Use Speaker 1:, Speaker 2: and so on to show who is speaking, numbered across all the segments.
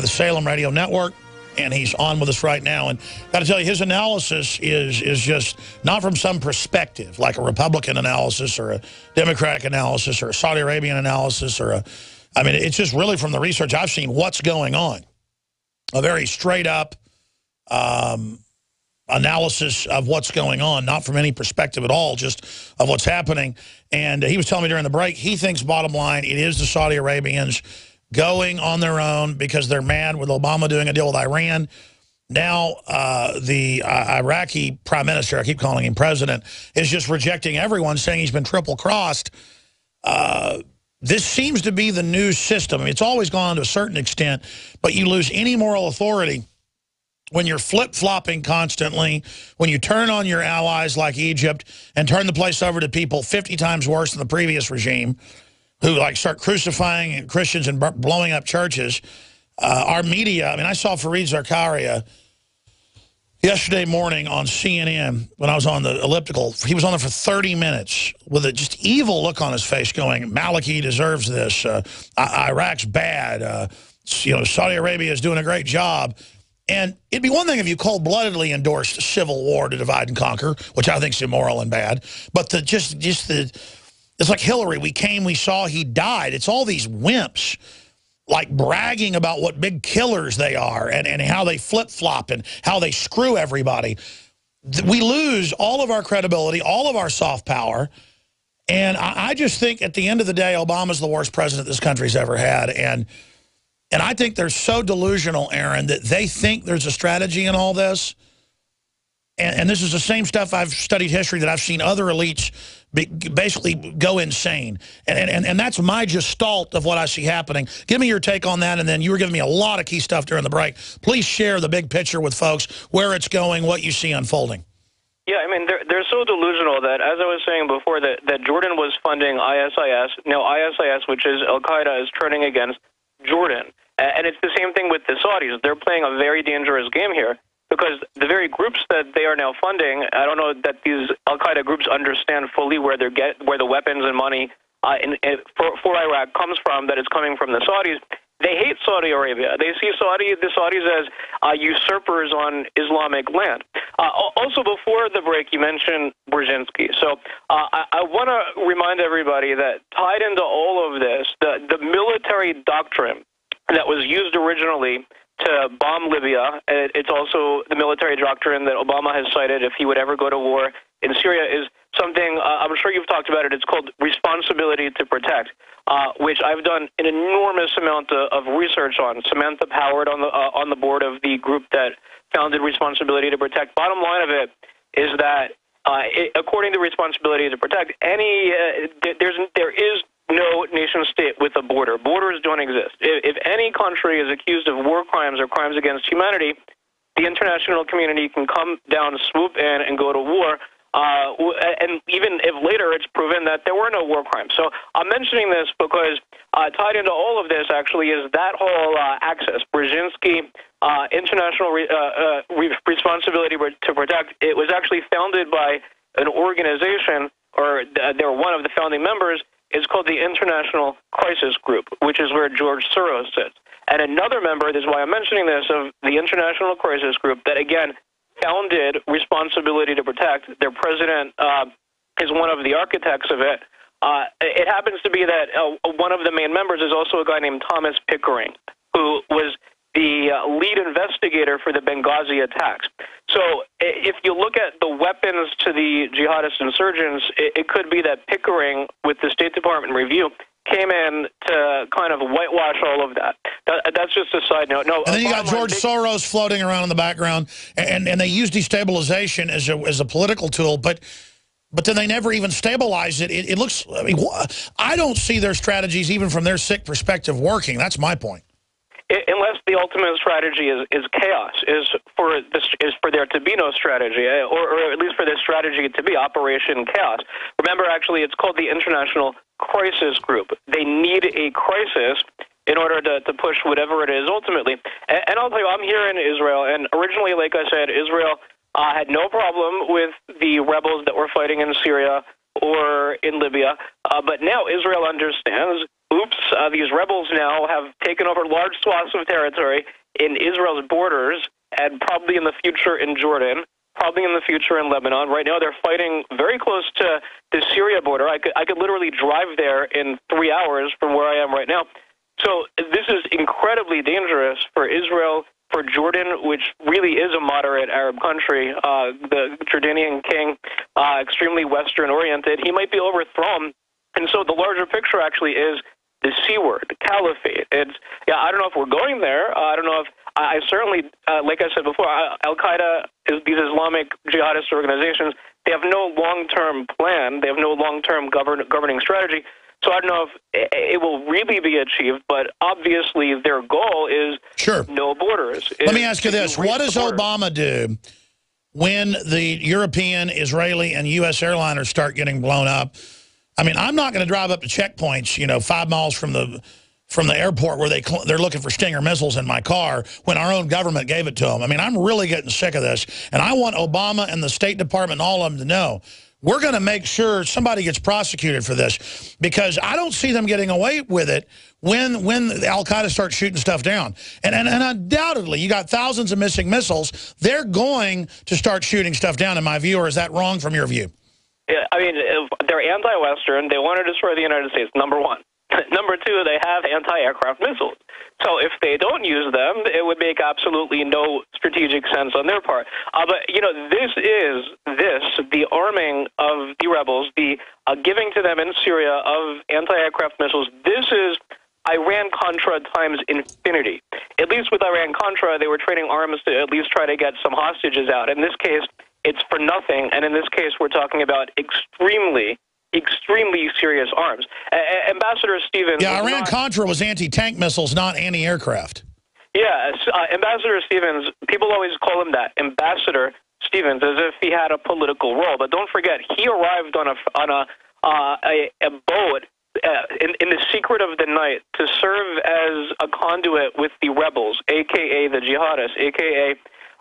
Speaker 1: the Salem Radio Network and he's on with us right now. And got to tell you, his analysis is is just not from some perspective, like a Republican analysis or a Democratic analysis or a Saudi Arabian analysis or a, I mean, it's just really from the research I've seen what's going on. A very straight up um, analysis of what's going on, not from any perspective at all, just of what's happening. And he was telling me during the break, he thinks bottom line, it is the Saudi Arabians going on their own because they're mad with Obama doing a deal with Iran. Now uh, the uh, Iraqi prime minister, I keep calling him president, is just rejecting everyone, saying he's been triple-crossed. Uh, this seems to be the new system. I mean, it's always gone to a certain extent, but you lose any moral authority when you're flip-flopping constantly, when you turn on your allies like Egypt and turn the place over to people 50 times worse than the previous regime, who like start crucifying Christians and blowing up churches. Uh, our media, I mean, I saw Fareed Zakaria yesterday morning on CNN when I was on the elliptical. He was on there for 30 minutes with a just evil look on his face going, Maliki deserves this. Uh, Iraq's bad. Uh, you know, Saudi Arabia is doing a great job. And it'd be one thing if you cold-bloodedly endorsed civil war to divide and conquer, which I think is immoral and bad. But the just just the it's like Hillary. We came, we saw, he died. It's all these wimps like bragging about what big killers they are and, and how they flip-flop and how they screw everybody. We lose all of our credibility, all of our soft power. And I, I just think at the end of the day, Obama's the worst president this country's ever had. And and I think they're so delusional, Aaron, that they think there's a strategy in all this. And, and this is the same stuff I've studied history that I've seen other elites basically go insane. And, and, and that's my gestalt of what I see happening. Give me your take on that, and then you were giving me a lot of key stuff during the break. Please share the big picture with folks, where it's going, what you see unfolding.
Speaker 2: Yeah, I mean, they're, they're so delusional that, as I was saying before, that, that Jordan was funding ISIS. Now, ISIS, which is Al-Qaeda, is turning against Jordan. And it's the same thing with the Saudis. They're playing a very dangerous game here because the very groups that they are now funding, I don't know that these Al Qaeda groups understand fully where they get where the weapons and money uh, in, in, for, for Iraq comes from. That it's coming from the Saudis. They hate Saudi Arabia. They see Saudi the Saudis as uh, usurpers on Islamic land. Uh, also, before the break, you mentioned Brzezinski. So uh, I, I want to remind everybody that tied into all of this, the the military doctrine that was used originally to bomb Libya. It's also the military doctrine that Obama has cited if he would ever go to war in Syria is something uh, I'm sure you've talked about it. It's called responsibility to protect, uh, which I've done an enormous amount of, research on. Samantha Power on the uh, on the board of the group that founded Responsibility to Protect. Bottom line of it is that uh, it, according to Responsibility to Protect, any uh, there's there is nation state with a border. Borders don't exist. If, if any country is accused of war crimes or crimes against humanity, the international community can come down, swoop in, and go to war. Uh, and even if later it's proven that there were no war crimes. So I'm mentioning this because uh, tied into all of this actually is that whole uh, access, Brzezinski, uh, international re uh, uh, responsibility to protect. It was actually founded by an organization, or they were one of the founding members is called the International Crisis Group, which is where George Soros sits. And another member, this is why I'm mentioning this, of the International Crisis Group that, again, founded Responsibility to Protect. Their president uh, is one of the architects of it. Uh, it happens to be that uh, one of the main members is also a guy named Thomas Pickering, who was the uh, lead investigator for the Benghazi attacks. So if you look at the weapons to the jihadist insurgents, it, could be that Pickering, with the State Department review, came in to kind of whitewash all of that. that that's just a side note. No,
Speaker 1: and then you got George Soros floating around in the background, and and they use destabilization as a as a political tool, but. But then they never even stabilize it. it. It looks, I mean, I don't see their strategies, even from their sick perspective, working. That's my point
Speaker 2: unless the ultimate strategy is, is chaos, is for this is for there to be no strategy, eh, or, or at least for this strategy to be Operation Chaos. Remember, actually, it's called the International Crisis Group. They need a crisis in order to, to push whatever it is ultimately. And, and I'll tell you, I'm here in Israel, and originally, like I said, Israel uh, had no problem with the rebels that were fighting in Syria or in Libya. Uh, but now Israel understands oops, uh, these rebels now have taken over large swaths of territory in Israel's borders and probably in the future in Jordan, probably in the future in Lebanon. Right now, they're fighting very close to the Syria border. I could, I could literally drive there in three hours from where I am right now. So this is incredibly dangerous for Israel, for Jordan, which really is a moderate Arab country. Uh, the Jordanian king, uh, extremely Western oriented, he might be overthrown. And so the larger picture actually is the C word, caliphate. It's yeah. I don't know if we're going there. Uh, I don't know if I, I certainly, uh, like I said before, Al Qaeda is these Islamic jihadist organizations. They have no long-term plan. They have no long-term govern, governing strategy. So I don't know if it will really be achieved, but obviously their goal is
Speaker 1: sure.
Speaker 2: no borders.
Speaker 1: Let me ask you this. What does Obama do when the European, Israeli, and U.S. airliners start getting blown up? I mean, I'm not going to drive up to checkpoints, you know, five miles from the from the airport where they they're looking for Stinger missiles in my car when our own government gave it to them. I mean, I'm really getting sick of this, and I want Obama and the State Department and all of them to know we're going to make sure somebody gets prosecuted for this because I don't see them getting away with it when when Al-Qaeda starts shooting stuff down. And, and, and undoubtedly, you got thousands of missing missiles. They're going to start shooting stuff down, in my view, or is that wrong from your view?
Speaker 2: I mean, they're anti-Western. They want to destroy the United States, number one. Number two, they have anti-aircraft missiles. So if they don't use them, it would make absolutely no strategic sense on their part. Uh, but you know, this is this the arming of the rebels, the uh, giving to them in Syria of anti-aircraft missiles. This is Iran Contra times infinity. At least with Iran Contra, they were trading arms to at least try to get some hostages out. In this case, it's for nothing, and in this case, we're talking about extremely extremely serious arms. A- Ambassador Stevens.
Speaker 1: Yeah, Iran Contra was anti tank missiles, not anti aircraft.
Speaker 2: Yeah, uh, Ambassador Stevens, people always call him that, Ambassador Stevens, as if he had a political role. But don't forget, he arrived on a, on a, uh, a, a boat uh, in, in the secret of the night to serve as a conduit with the rebels, a.k.a. the jihadists, a.k.a.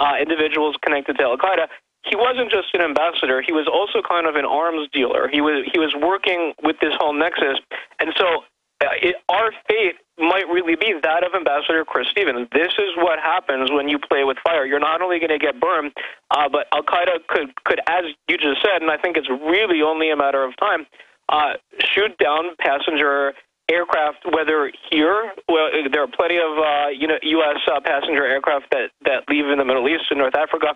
Speaker 2: Uh, individuals connected to Al Qaeda he wasn't just an ambassador; he was also kind of an arms dealer. He was he was working with this whole nexus, and so uh, it, our fate might really be that of Ambassador Chris Stevens. This is what happens when you play with fire. You're not only going to get burned, uh, but Al Qaeda could could, as you just said, and I think it's really only a matter of time, uh, shoot down passenger aircraft, whether here, well, there are plenty of uh, you know U.S. Uh, passenger aircraft that that leave in the Middle East and North Africa,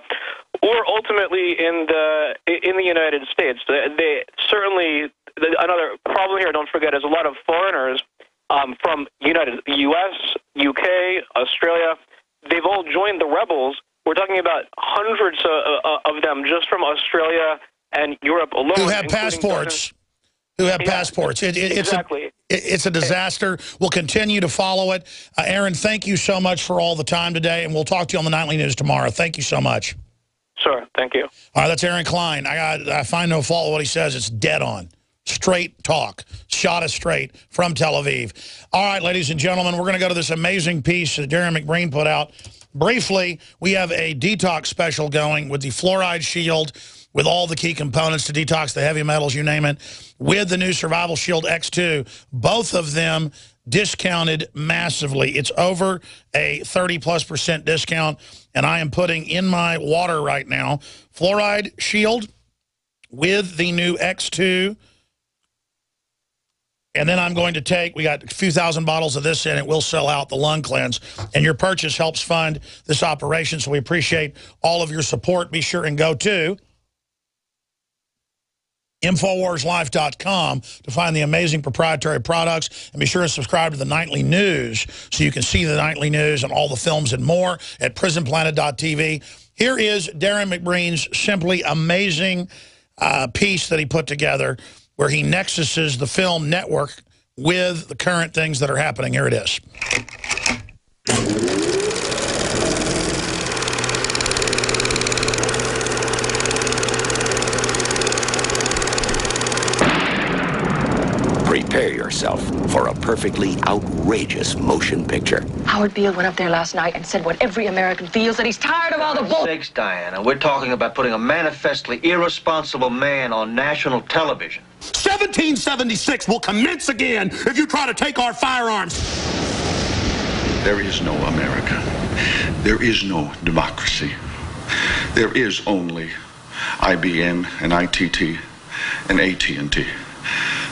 Speaker 2: or ultimately in the in the United States. They certainly another problem here. Don't forget, is a lot of foreigners um, from United U.S., U.K., Australia. They've all joined the rebels. We're talking about hundreds of, uh, uh, of them just from Australia and Europe alone.
Speaker 1: Who have passports. Who have yeah, passports. It, it,
Speaker 2: exactly.
Speaker 1: A, it's a disaster. We'll continue to follow it. Uh, Aaron, thank you so much for all the time today, and we'll talk to you on the Nightly News tomorrow. Thank you so much.
Speaker 2: Sure. Thank you.
Speaker 1: All right, that's Aaron Klein. I, got, I find no fault with what he says. It's dead on. Straight talk. Shot us straight from Tel Aviv. All right, ladies and gentlemen, we're going to go to this amazing piece that Darrin McBreen put out. Briefly, we have a detox special going with the fluoride shield with all the key components to detox the heavy metals, you name it, with the new Survival Shield X2. Both of them discounted massively. It's over a 30 plus percent discount, and I am putting in my water right now fluoride shield with the new X2. And then I'm going to take, we got a few thousand bottles of this in it. We'll sell out the lung cleanse. And your purchase helps fund this operation. So we appreciate all of your support. Be sure and go to InfoWarsLife.com to find the amazing proprietary products. And be sure to subscribe to the Nightly News so you can see the Nightly News and all the films and more at PrisonPlanet.tv. Here is Darrin McBreen's simply amazing uh, piece that he put together where he nexuses the film network with the current things that are happening. Here it is.
Speaker 3: Yourself for a perfectly outrageous motion picture.
Speaker 4: Howard Beale went up there last night and said what every American feels, that he's tired of all the bull...
Speaker 5: Sakes, Diana, we're talking about putting a manifestly irresponsible man on national television. 1776 will commence again if you try to take our firearms.
Speaker 6: There is no America. There is no democracy. There is only IBM and ITT and AT&T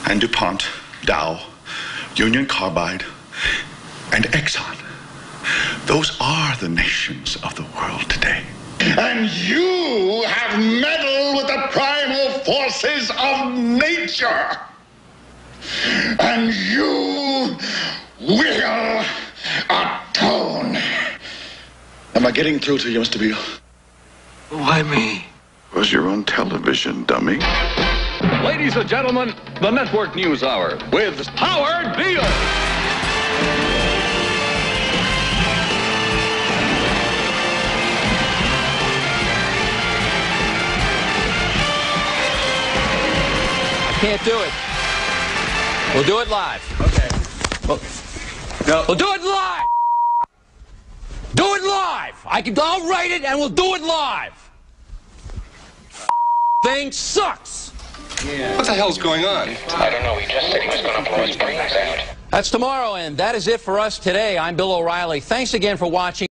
Speaker 6: and DuPont, Dow, Union Carbide, and Exxon. Those are the nations of the world today.
Speaker 7: And you have meddled with the primal forces of nature. And you will atone. Am I getting through to you, Mr. Beale?
Speaker 6: Why me? Was your own television, dummy.
Speaker 8: Ladies and gentlemen, the Network News Hour with Howard Beale.
Speaker 9: Can't do it. We'll do it live.
Speaker 8: Okay.
Speaker 9: Well,
Speaker 8: No.
Speaker 9: we'll do it live. Do it live. I can. I'll write it, and we'll do it live. Thing sucks.
Speaker 8: What the hell's going on?
Speaker 10: I don't know. He just said he was going to blow his brains out.
Speaker 9: That's tomorrow, and that is it for us today. I'm Bill O'Reilly. Thanks again for watching.